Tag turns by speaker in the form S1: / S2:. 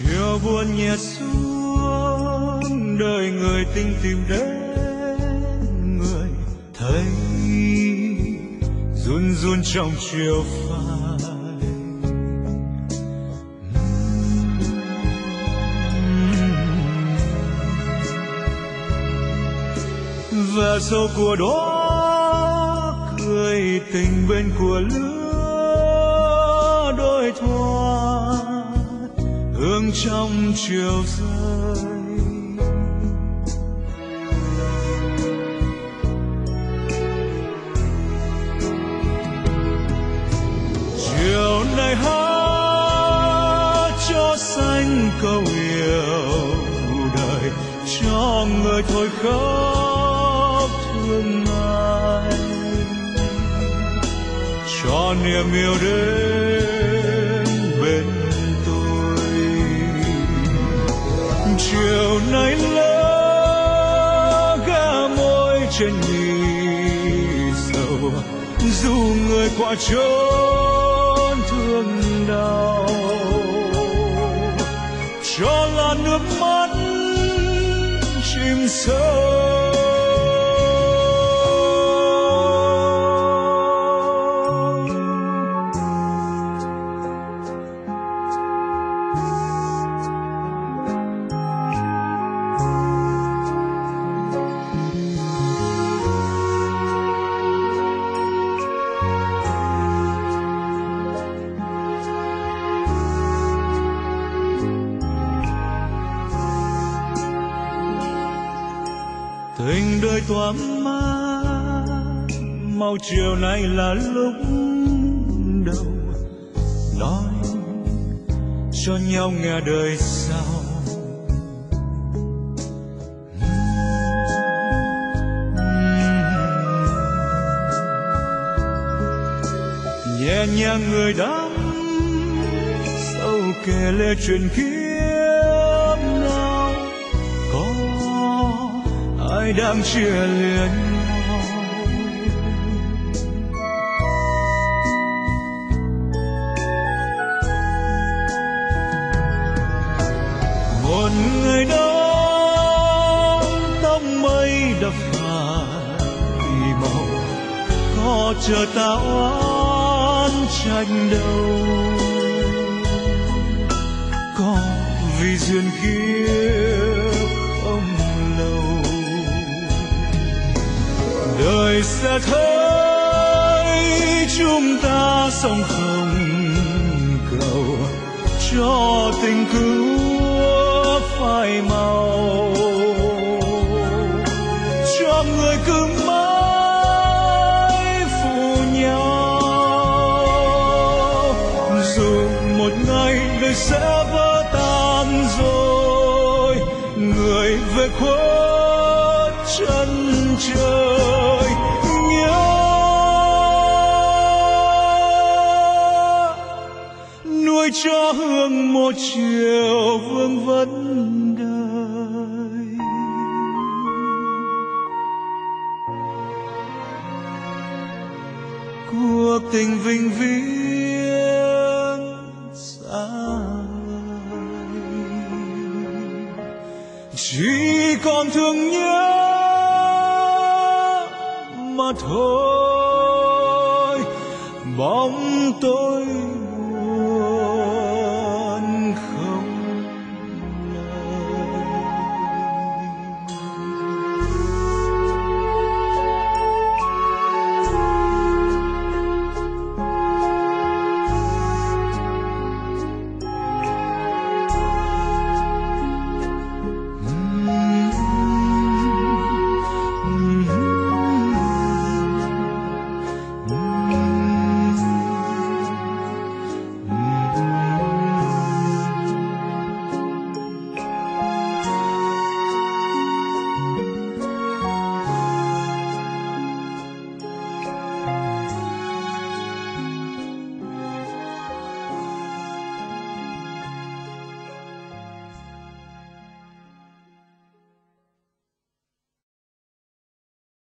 S1: chiều buồn nhẹ xuống, đời người tình tìm đến người thấy. Run run trong chiều phai. Và sâu của đó, cười tình bên của lứa hương trong chiều rơi. Chiều nay hát cho xanh câu yêu đời, cho người thôi khóc thương ai cho niềm yêu đến chiều nay lỡ gã môi trên nhì sầu dù người qua chốn. Tình đời tỏa ma mau chiều nay là lúc đầu. Nói cho nhau nghe đời sau. Nhẹ nhàng người đắm sâu kể lê chuyện kiếp ai đang chia lìa nhau. Một người đó tóc mây đập phai màu có chờ ta oán tranh đâu. Có vì duyên kiếp đời sẽ thấy chúng ta song hồng cầu cho tình cứu phai màu cho người cứ mãi phụ nhau dù một ngày đời sẽ vỡ tan rồi người về khuất chân trời cho hương một chiều vương vấn đời. Cuộc tình vinh viễn xa chỉ còn thương nhớ mà thôi. Bóng tôi